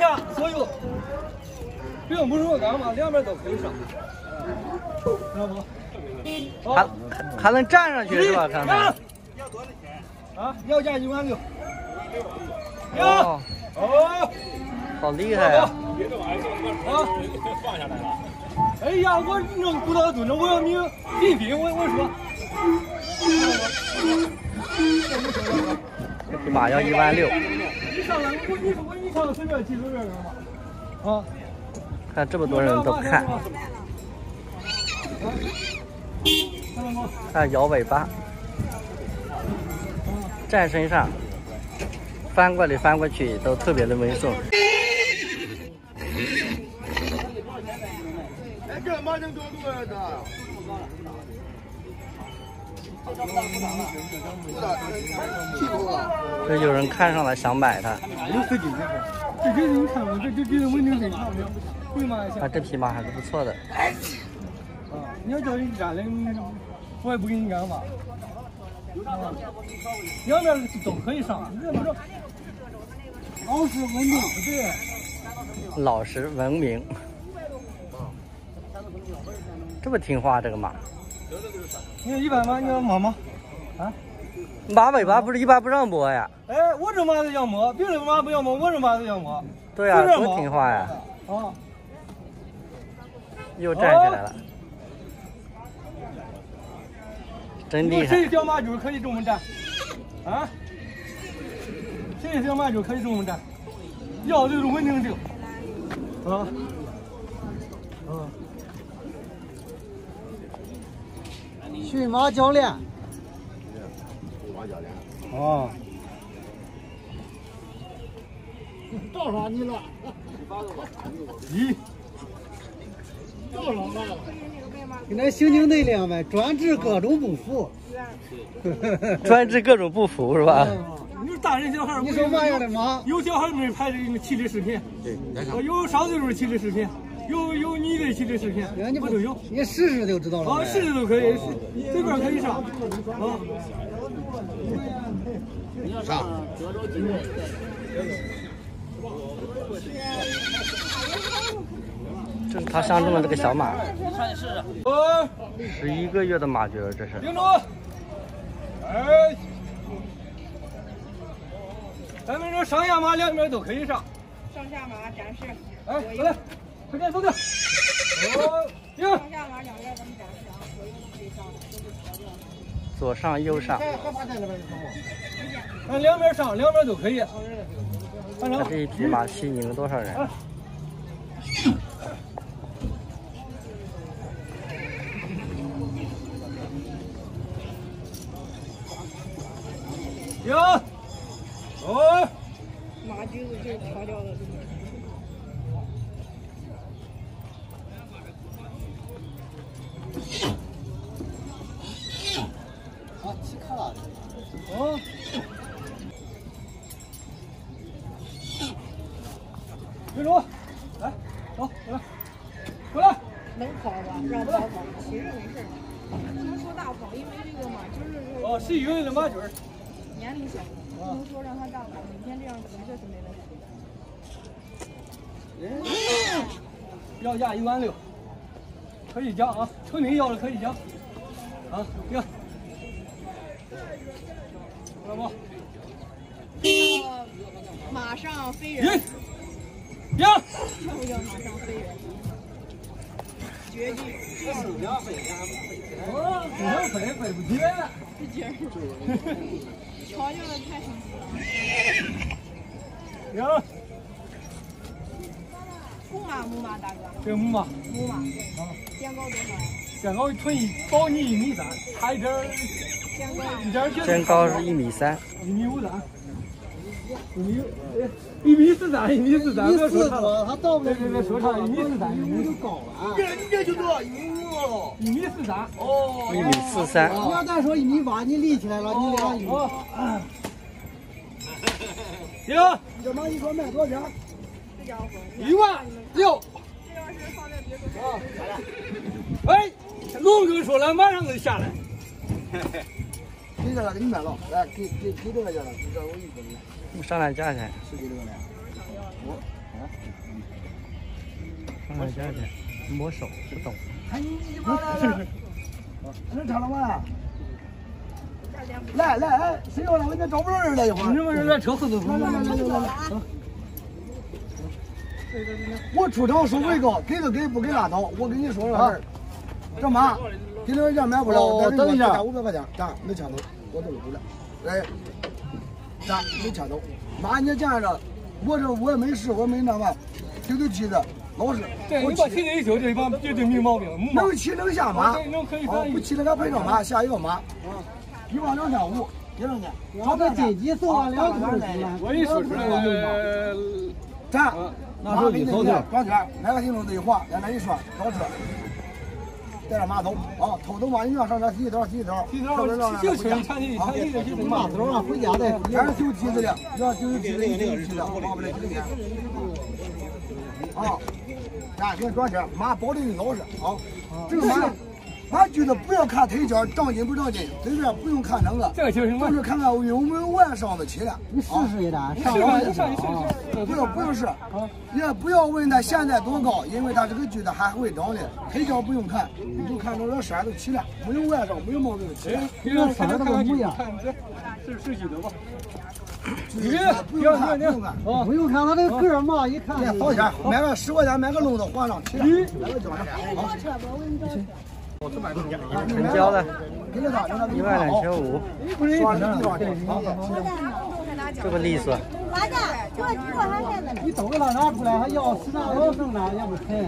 下所有，并不是说干嘛，两边都可以上。知道不？还还能站上去是吧？刚才。啊，要价一万六。哦。哦。好厉害啊！啊！放下来了。哎呀，我弄不到蹲着，我要你频频我我说。这匹马要一万六。你上来，我你说我你上随便骑随便干嘛？啊！看这么多人都看。看摇尾巴，站身上，翻过来翻过去都特别的温顺。哎，这马能多多少的？这有人看上了，想买它。这这你看嘛，这这这稳定性差不多。啊，这匹马还是不错的。啊，你要叫你干的，我也不给你干吧。两边都可以上，老实文明，对。老实文明。这么听话，这个马。你一百吗你要摸吗，啊？马尾巴不是一般不让摸呀？哎，我这马子要摸，别的马不要摸，我这马子要摸。对呀，多听话呀！啊！又站起来了，真厉害！谁小马驹可以这么站？啊？谁小马驹可以这么站？要的就是稳定性。啊？啊？驯马教练。驯马教练。哦。照上你了。咦？照上了。跟那刑警队两呗，专治各种不服。专治各种不服是吧？你说大人小孩你说嘛样的马？有小孩没拍这个骑的视频？对。有上岁数骑的视频。有有你的骑的视频，我都有。你试试就知道了。啊，试试都可以，随便可以上。啊。上。这是他相中的这个小马。上去试试。哦。十一个月的马驹，这是。盯住。哎。咱们这上下马两边都可以上。上下马展示。哎，过来。快点走掉！左上右上。按两边上，两边都可以。他这一匹马吸引了多少人？停！哦。马驹子就调教的。哦，别住，来，走，过来，过来。能跑吧？让跑跑，其实没事不能说大跑，因为这个马就是。哦，是一个的马驹儿。年龄小，不能说让他大跑，每天这样骑着是没问题。要价一万六，可以讲啊，成品要的可以讲。啊，行。老婆。马上飞人。停。什么叫马上飞人？绝技。哦，不能飞，飞不起来了。这劲儿。调教的太神奇了。赢。木马木马大哥。这木马。木马。啊。身高多少呀？身高腿保你一米三，差一点儿。身高是一米三，一米五三，一米一米四三，一米四三。别说多，他到不了。别别说长，一米四三，你就高了。这这就多一米五，一米四三。哦，一米四三。你要再说一米八，你立起来了，你俩一米。行。这马一说卖多少钱？这家伙一万六。这要是放在别处。哎，龙哥说了，马上就下来。嘿嘿。给这个给你卖了，来给给给这个价了，给这我一分。你商量价钱。十几这个呢？我啊。看看这边，摸手不懂。看你鸡巴来能唱了吗？来来哎，谁要了？我应找不着人了一会儿。你们人在车后头。来来来来来来。我出场收费高，给就给，不给拉倒。我跟你说了事这马给你家买不了，等一下，五百块钱，站没抢走，我都走了。哎，站没抢走，马你见着，我这我也没事，我没那嘛，丢丢蹄子，老实。对，你把蹄子一丢，这帮绝对没毛病。能骑能下马，能可以不骑那个陪着马，下一个马，一万两千五，给上去。找个紧急送了两头出来，我一说出来，站。那时候你头转转圈，哪个行动一划，在那一拴，找车，带着马走啊！偷偷马你让上车洗一条，提一条就车前提前提的就是马头啊，回家的，全是修梯子的，要修梯子修梯子，我不来今天。啊，咱先转圈，马保证你老实啊。这个马。俺觉得不要看腿脚长筋不长筋，对不对？不用看那个，就是看看有没有外伤的起了。你试试一下，上上上上，不用不用试，也不要问他现在多高，因为他这个驹子还会长的。腿脚不用看，你就看着这山都起了，没有外伤，没有毛病的起来。跟那山那个模样，是是几头吧？你不用看，不用看，不用看他这个个嘛，一看。好钱，买个十块钱买个笼子换上起来，买个脚上。好。成交了，一万两千五，这个利索。你都给他拿出来，还要十拿要不肯。